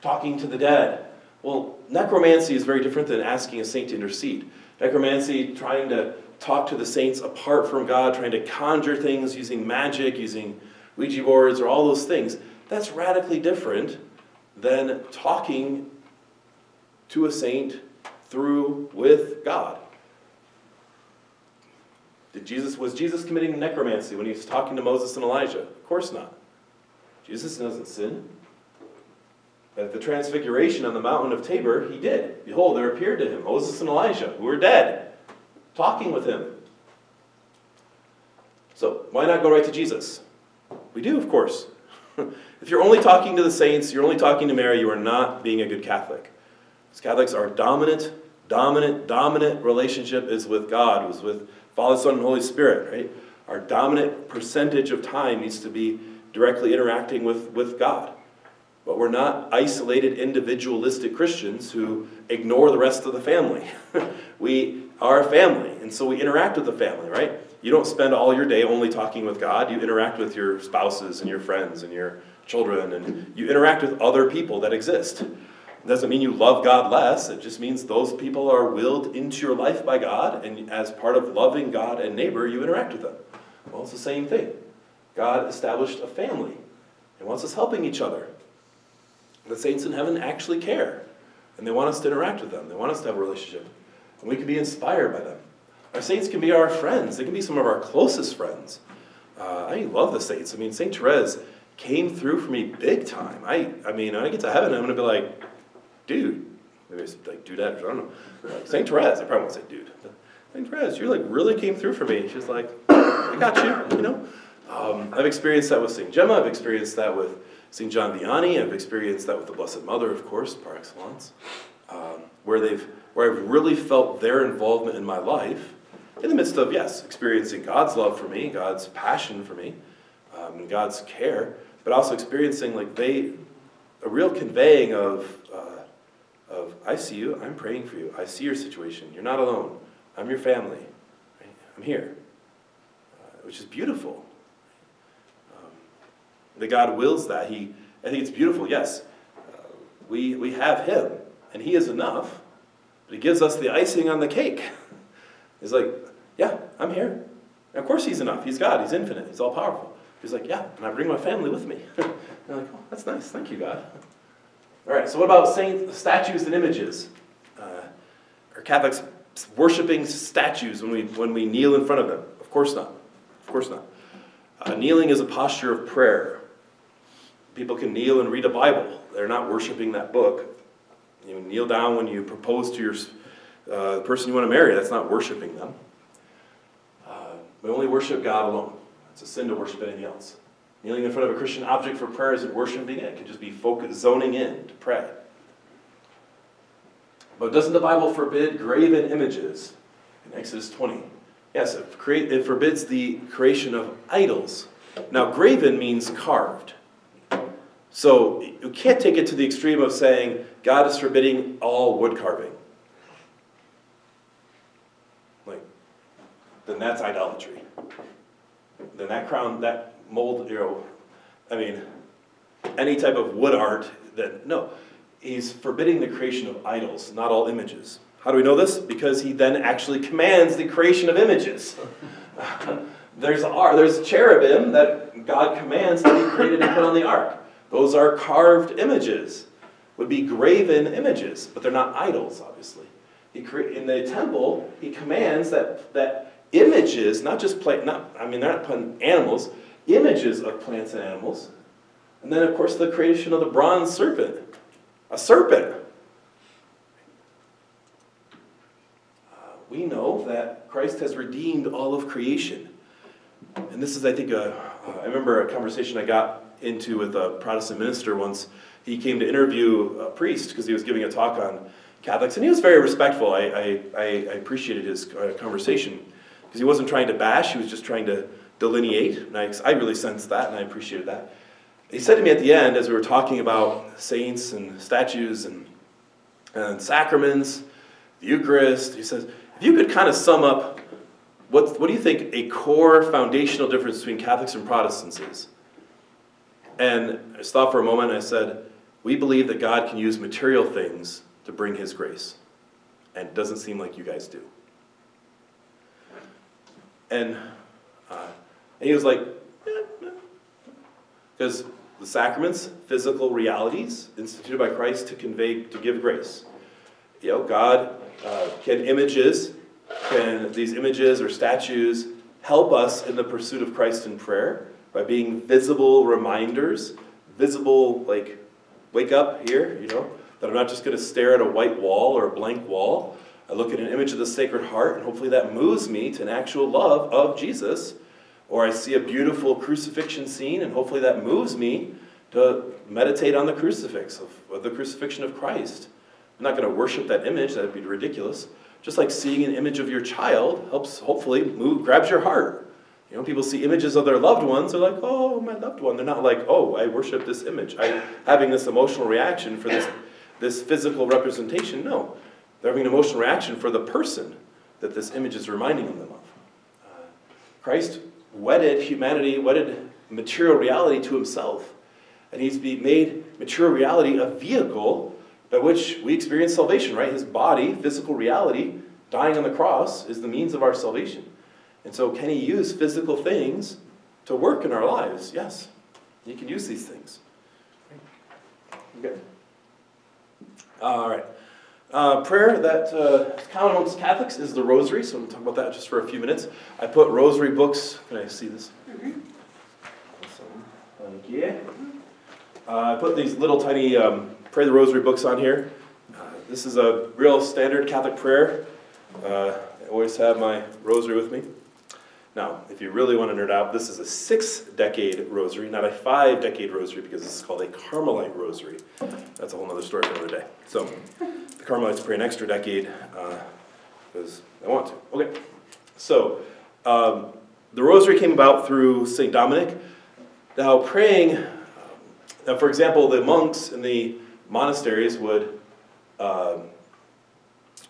talking to the dead. Well, necromancy is very different than asking a saint to intercede. Necromancy, trying to talk to the saints apart from God, trying to conjure things using magic, using Ouija boards, or all those things, that's radically different than talking to a saint through with God. Did Jesus, was Jesus committing necromancy when he was talking to Moses and Elijah? Of course not. Jesus doesn't sin. But At the transfiguration on the mountain of Tabor, he did. Behold, there appeared to him Moses and Elijah, who were dead, talking with him. So, why not go right to Jesus? We do, of course. [laughs] if you're only talking to the saints, you're only talking to Mary, you are not being a good Catholic. Because Catholics are dominant, dominant, dominant relationship is with God, is with Father, Son, and Holy Spirit, right? Our dominant percentage of time needs to be directly interacting with, with God. But we're not isolated, individualistic Christians who ignore the rest of the family. [laughs] we are a family, and so we interact with the family, right? You don't spend all your day only talking with God. You interact with your spouses and your friends and your children, and you interact with other people that exist. It doesn't mean you love God less. It just means those people are willed into your life by God, and as part of loving God and neighbor, you interact with them. Well, it's the same thing. God established a family and wants us helping each other. The saints in heaven actually care, and they want us to interact with them. They want us to have a relationship, and we can be inspired by them. Our saints can be our friends. They can be some of our closest friends. Uh, I love the saints. I mean, Saint Therese came through for me big time. I, I mean, when I get to heaven, I'm going to be like, dude, maybe it's like dudette, I don't know. Like, Saint Therese, I probably won't say dude. Saint Therese, you like really came through for me. She's like, I got you, you know. Um, I've experienced that with Saint Gemma. I've experienced that with Saint John Vianney. I've experienced that with the Blessed Mother, of course, par excellence, um, where they've where I've really felt their involvement in my life in the midst of, yes, experiencing God's love for me, God's passion for me, um, and God's care, but also experiencing like they, a real conveying of, uh, of I see you, I'm praying for you, I see your situation, you're not alone, I'm your family, right? I'm here, uh, which is beautiful. Um, that God wills that. He, I think it's beautiful, yes. Uh, we, we have Him, and He is enough, but He gives us the icing on the cake. [laughs] He's like, yeah, I'm here. And of course he's enough. He's God. He's infinite. He's all powerful. He's like, yeah, and I bring my family with me. [laughs] and I'm like, oh, that's nice. Thank you, God. All right, so what about saint statues and images? Uh, are Catholics worshiping statues when we, when we kneel in front of them? Of course not. Of course not. Uh, kneeling is a posture of prayer. People can kneel and read a Bible. They're not worshiping that book. You kneel down when you propose to your uh, the person you want to marry. That's not worshiping them. Uh, we only worship God alone. It's a sin to worship anything else. Kneeling in front of a Christian object for prayer isn't worshiping it. It can just be focus, zoning in to pray. But doesn't the Bible forbid graven images in Exodus 20? Yes, it, create, it forbids the creation of idols. Now, graven means carved. So you can't take it to the extreme of saying God is forbidding all wood carving. Like, then that's idolatry. Then that crown, that mold, you know, I mean, any type of wood art, that, no. He's forbidding the creation of idols, not all images. How do we know this? Because he then actually commands the creation of images. [laughs] there's, there's cherubim that God commands to be created and put on the ark. Those are carved images, would be graven images, but they're not idols, obviously. He cre- in the temple, he commands that, that images, not just plant, not, I mean, they're not putting animals, images of plants and animals. And then, of course, the creation of the bronze serpent. A serpent. Uh, we know that Christ has redeemed all of creation. And this is, I think, a, I remember a conversation I got into with a Protestant minister once. He came to interview a priest because he was giving a talk on Catholics, and he was very respectful. I, I, I appreciated his uh, conversation because he wasn't trying to bash, he was just trying to delineate. And I, I really sensed that, and I appreciated that. He said to me at the end, as we were talking about saints and statues and, and sacraments, the Eucharist, he says, if you could kind of sum up what, what do you think a core foundational difference between Catholics and Protestants is? And I stopped for a moment and I said, We believe that God can use material things to bring His grace. And it doesn't seem like you guys do. And, uh, and he was like, Because the sacraments, physical realities instituted by Christ to convey, to give grace. You know, God uh, can images, can these images or statues help us in the pursuit of Christ in prayer by being visible reminders, visible, like, wake up here, you know, that I'm not just going to stare at a white wall or a blank wall. I look at an image of the Sacred Heart, and hopefully that moves me to an actual love of Jesus. Or I see a beautiful crucifixion scene, and hopefully that moves me to meditate on the crucifix, of, the crucifixion of Christ. I'm not going to worship that image, that would be ridiculous. Just like seeing an image of your child helps, hopefully, move, grabs your heart. You know, people see images of their loved ones, they're like, oh, my loved one. They're not like, oh, I worship this image. I'm having this emotional reaction for this, this physical representation. No, they're having an emotional reaction for the person that this image is reminding them of. Uh, Christ wedded humanity, wedded material reality to himself. And he's made material reality a vehicle by which we experience salvation, right? His body, physical reality, dying on the cross, is the means of our salvation. And so, can he use physical things to work in our lives? Yes, he can use these things. Okay. All right. Uh, prayer that uh, is common amongst Catholics is the Rosary, so I'm going to talk about that just for a few minutes. I put Rosary books. Can I see this? Mm-hmm. Thank you. Uh, I put these little tiny um, Pray the Rosary books on here. Uh, this is a real standard Catholic prayer. Uh, I always have my rosary with me. Now, if you really want to nerd out, this is a six decade rosary, not a five decade rosary, because this is called a Carmelite rosary. That's a whole other story for another day. So, the Carmelites pray an extra decade uh, because they want to. Okay, so um, the rosary came about through St. Dominic. Now, praying, um, now, for example, the monks in the monasteries would, uh,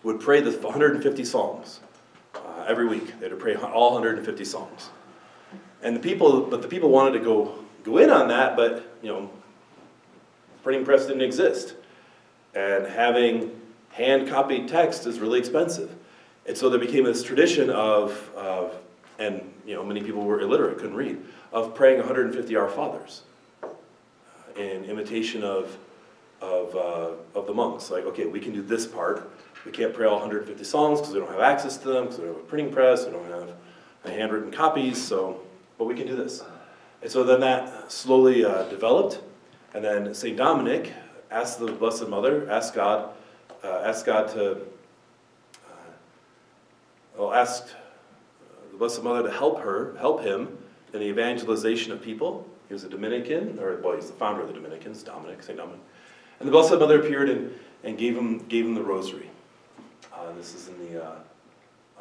would pray the 150 Psalms every week. They had to pray all 150 Psalms. And the people, but the people wanted to go, go in on that, but, you know, printing press didn't exist. And having hand copied text is really expensive. And so there became this tradition of, of, and you know, many people were illiterate, couldn't read, of praying 150 Our Fathers uh, in imitation of, of, uh, of the monks. Like, okay, we can do this part, we can't pray all 150 songs because we don't have access to them, because we don't have a printing press, we don't have handwritten copies, so, but we can do this. And so then that slowly uh, developed, and then St. Dominic asked the Blessed Mother, asked God, uh, asked God to, uh, well, asked the Blessed Mother to help her, help him in the evangelization of people. He was a Dominican, or well, he's the founder of the Dominicans, Dominic, St. Dominic. And the Blessed Mother appeared and, and gave, him, gave him the rosary. Uh, this is in the uh,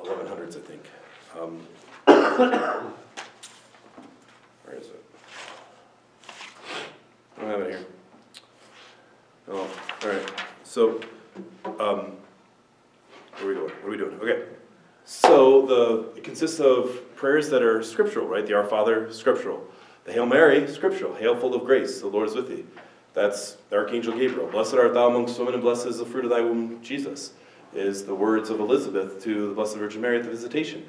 1100s, I think. Um, where is it? I don't have it here. Oh, all right. So, um, are we doing? What are we doing? Okay. So the it consists of prayers that are scriptural, right? The Our Father, scriptural. The Hail Mary, scriptural. Hail, full of grace, the Lord is with thee. That's the Archangel Gabriel. Blessed art thou amongst women, and blessed is the fruit of thy womb, Jesus is the words of Elizabeth to the Blessed Virgin Mary at the visitation.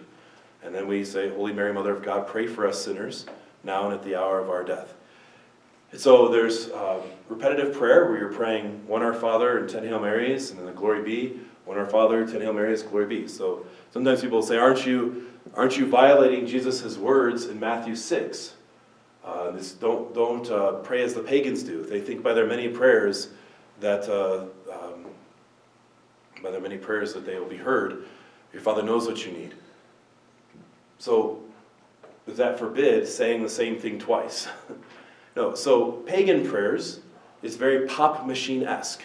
And then we say, Holy Mary, Mother of God, pray for us sinners, now and at the hour of our death. And so there's um, repetitive prayer where you're praying one Our Father and ten Hail Marys, and then the Glory Be, one Our Father, ten Hail Marys, Glory Be. So sometimes people say, aren't you, aren't you violating Jesus' words in Matthew 6? Uh, don't don't uh, pray as the pagans do. They think by their many prayers that uh, um, by their many prayers that they will be heard. Your Father knows what you need. So, does that forbid saying the same thing twice? [laughs] no. So, pagan prayers is very pop machine esque.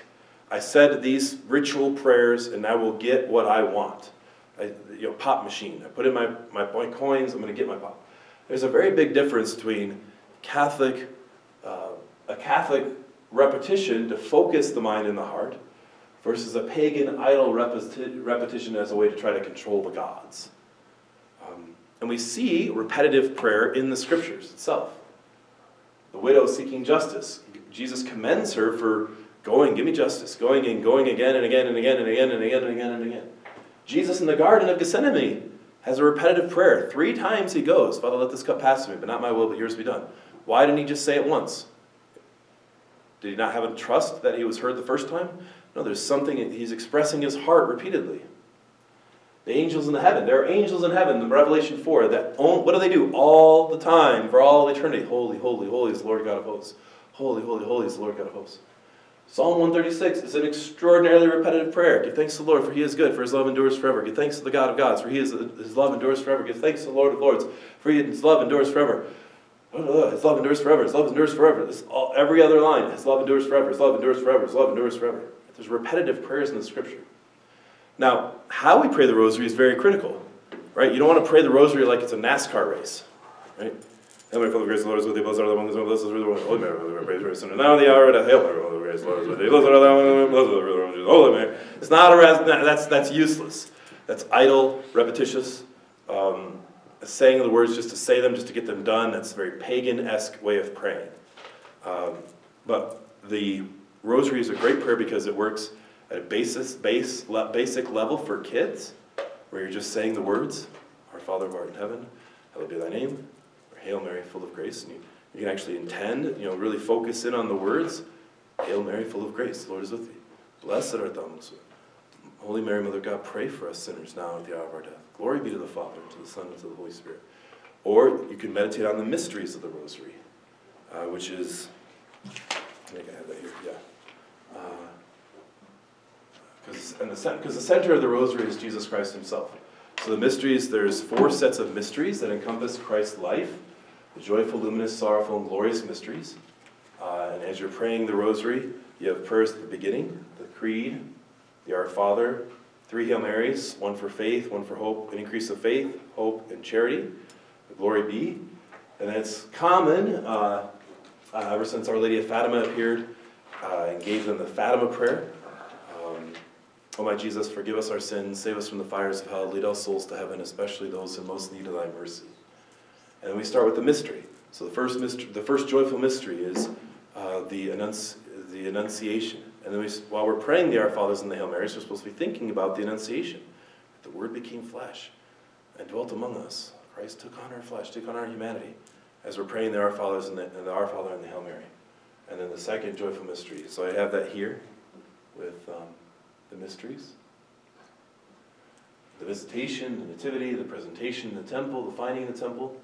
I said these ritual prayers and I will get what I want. I, you know, pop machine. I put in my, my, my coins, I'm going to get my pop. There's a very big difference between Catholic, uh, a Catholic repetition to focus the mind and the heart versus a pagan idol repeti repetition as a way to try to control the gods. Um, and we see repetitive prayer in the scriptures itself. The widow seeking justice. Jesus commends her for going, give me justice, going and going again and again and again and again and again and again and again. Jesus in the Garden of Gethsemane has a repetitive prayer. Three times he goes, Father, let this cup pass me, but not my will, but yours be done. Why didn't he just say it once? Did he not have a trust that he was heard the first time? No, there's something, he's expressing his heart repeatedly. The angels in the heaven, there are angels in heaven in Revelation 4 that, what do they do all the time for all eternity? Holy, holy, holy is the Lord God of hosts. Holy, holy, holy is the Lord God of hosts. Psalm 136 is an extraordinarily repetitive prayer. Give thanks to the Lord, for he is good, for his love endures forever. Give thanks to the God of gods, for he is, his love endures forever. Give thanks to the Lord of lords, for his love endures forever. His love endures forever. His love endures forever. This, all, every other line, his love endures forever. His love endures forever. His love endures forever. There's repetitive prayers in the scripture. Now, how we pray the rosary is very critical, right? You don't want to pray the rosary like it's a NASCAR race, right? Hail Mary, full of grace, the Lord is with thee. Blessed art thou among women, blessed the womb. Holy Mary, Mother of God, pray for now the hour of death. Hail Mary, full of grace, the Lord is with thee. Blessed art thou among women, blessed is the womb. Holy Mary. It's not a res- that's that's useless. That's idle, repetitious. Um, saying the words just to say them, just to get them done. That's a very pagan-esque way of praying. Um, but the rosary is a great prayer because it works at a basis, base, basic level for kids, where you're just saying the words, Our Father who art in heaven, hallowed be thy name, or Hail Mary, full of grace. And you, you can actually intend, you know, really focus in on the words, Hail Mary, full of grace, the Lord is with thee. Blessed art thou amongst. Holy Mary, Mother of God, pray for us sinners now at the hour of our death. Glory be to the Father, to the Son, and to the Holy Spirit. Or you can meditate on the mysteries of the Rosary, uh, which is, I think I have that here, yeah. Because the, the center of the Rosary is Jesus Christ Himself. So the mysteries, there's four sets of mysteries that encompass Christ's life the joyful, luminous, sorrowful, and glorious mysteries. Uh, and as you're praying the Rosary, you have prayers at the beginning, the Creed, the Our Father, three Hail Marys, one for faith, one for hope, an increase of faith, hope, and charity. The glory be. And it's common, uh, uh, ever since Our Lady of Fatima appeared uh, and gave them the Fatima prayer. Oh my Jesus, forgive us our sins, save us from the fires of hell, lead all souls to heaven, especially those in most need of thy mercy. And then we start with the mystery. So the first, mystery, the first joyful mystery is uh, the, annunci- the Annunciation. And then we, while we're praying the Our Fathers and the Hail Marys, we're supposed to be thinking about the Annunciation. The Word became flesh and dwelt among us. Christ took on our flesh, took on our humanity, as we're praying the Our Fathers and the, the Our Father and the Hail Mary. And then the second joyful mystery. So I have that here with um, the mysteries. The visitation, the nativity, the presentation in the temple, the finding in the temple,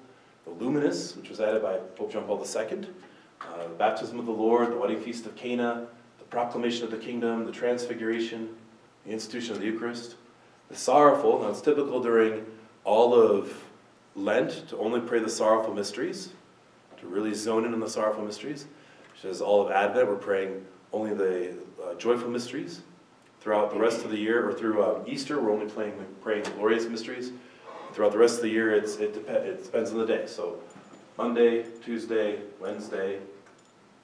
the luminous, which was added by Pope John Paul II, uh, the baptism of the Lord, the wedding feast of Cana, the proclamation of the kingdom, the transfiguration, the institution of the Eucharist. The sorrowful, now it's typical during all of Lent to only pray the sorrowful mysteries, to really zone in on the sorrowful mysteries. Which is all of Advent, we're praying only the uh, joyful mysteries. Throughout the rest of the year, or through uh, Easter, we're only praying, praying the glorious mysteries. Throughout the rest of the year, it's, it, dep- it depends on the day. So Monday, Tuesday, Wednesday,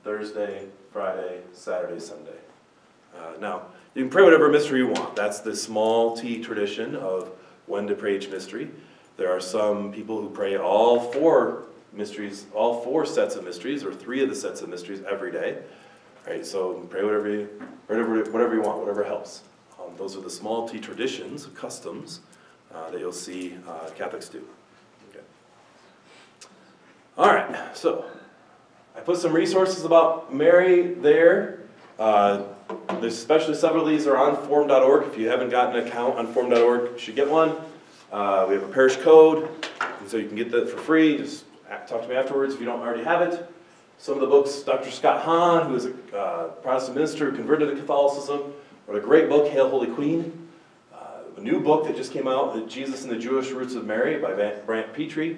Thursday, Friday, Saturday, Sunday. Uh, now, you can pray whatever mystery you want. That's the small t tradition of when to pray each mystery. There are some people who pray all four mysteries, all four sets of mysteries, or three of the sets of mysteries every day. Right, so pray whatever you, whatever, whatever you want, whatever helps. Um, those are the small t traditions, customs, uh, that you'll see uh, Catholics do. Okay. All right, so I put some resources about Mary there. Uh, especially several of these are on formed.org. If you haven't gotten an account on formed.org, you should get one. Uh, we have a parish code, so you can get that for free. Just talk to me afterwards if you don't already have it. Some of the books, Dr. Scott Hahn, who is a uh, Protestant minister who converted to Catholicism, wrote a great book, Hail Holy Queen. Uh, a new book that just came out, Jesus and the Jewish Roots of Mary by Brant Pitre.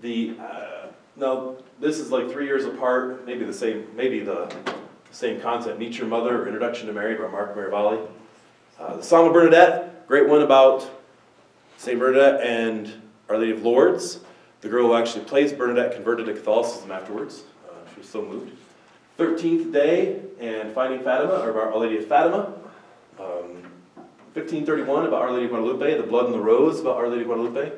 The, uh, now, this is like three years apart, maybe the same, maybe the same content, Meet Your Mother, Introduction to Mary by Mark Miravalle. Uh, the Song of Bernadette, great one about St. Bernadette and Our Lady of Lourdes. The girl who actually plays Bernadette converted to Catholicism afterwards. Was so moved. Thirteenth Day and Finding Fatima, or Our Lady of Fatima. Um, 1531 about Our Lady of Guadalupe, The Blood and the Rose about Our Lady of Guadalupe,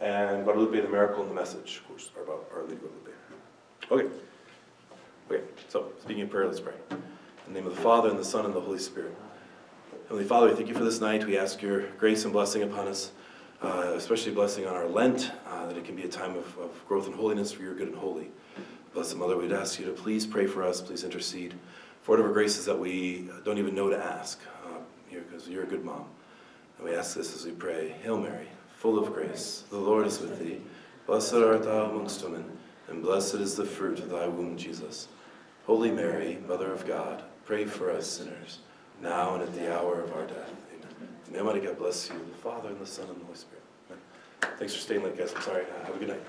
and Guadalupe, the Miracle and the Message, of course, are about Our Lady of Guadalupe. Okay. Okay, so speaking of prayer, let's pray. In the name of the Father, and the Son, and the Holy Spirit. Heavenly Father, we thank you for this night. We ask your grace and blessing upon us, uh, especially blessing on our Lent, uh, that it can be a time of, of growth and holiness for your good and holy. Blessed Mother, we'd ask you to please pray for us, please intercede for whatever graces that we don't even know to ask, uh, because you're a good mom. And we ask this as we pray Hail Mary, full of grace, the Lord is with thee. Blessed art thou amongst women, and blessed is the fruit of thy womb, Jesus. Holy Mary, Mother of God, pray for us sinners, now and at the hour of our death. Amen. May Almighty God bless you, the Father, and the Son, and the Holy Spirit. Thanks for staying late, guys. I'm sorry. Uh, Have a good night.